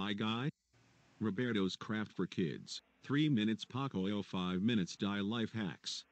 Hi guy. Roberto's Craft for Kids. 3 minutes Pocoyo 5 minutes die life hacks.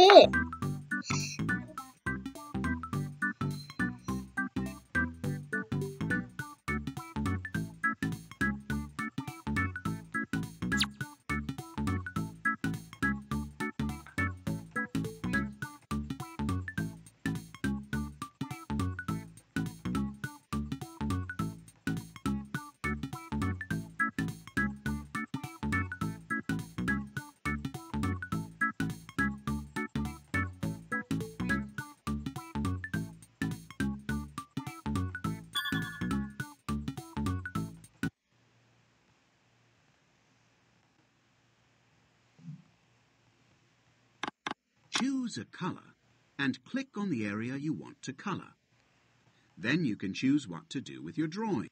It. Choose a colour and click on the area you want to colour. Then you can choose what to do with your drawing.